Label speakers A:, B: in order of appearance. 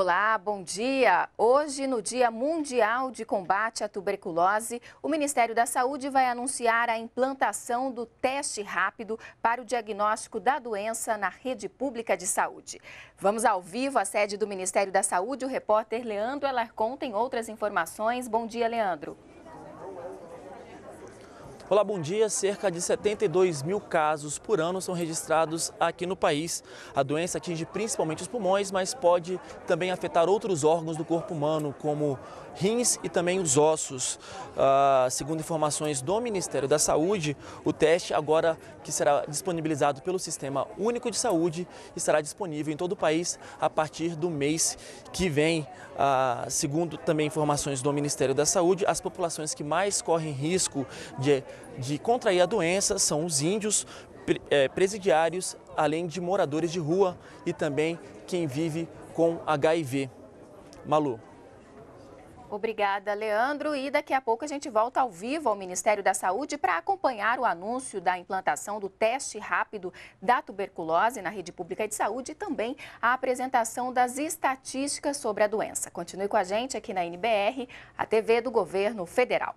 A: Olá, bom dia. Hoje, no Dia Mundial de Combate à Tuberculose, o Ministério da Saúde vai anunciar a implantação do teste rápido para o diagnóstico da doença na rede pública de saúde. Vamos ao vivo à sede do Ministério da Saúde. O repórter Leandro Alarcon tem outras informações. Bom dia, Leandro.
B: Olá, bom dia. Cerca de 72 mil casos por ano são registrados aqui no país. A doença atinge principalmente os pulmões, mas pode também afetar outros órgãos do corpo humano, como rins e também os ossos. Ah, segundo informações do Ministério da Saúde, o teste agora que será disponibilizado pelo Sistema Único de Saúde estará disponível em todo o país a partir do mês que vem. Ah, segundo também informações do Ministério da Saúde, as populações que mais correm risco de de contrair a doença são os índios, eh, presidiários, além de moradores de rua e também quem vive com HIV. Malu.
A: Obrigada, Leandro. E daqui a pouco a gente volta ao vivo ao Ministério da Saúde para acompanhar o anúncio da implantação do teste rápido da tuberculose na rede pública de saúde e também a apresentação das estatísticas sobre a doença. Continue com a gente aqui na NBR, a TV do Governo Federal.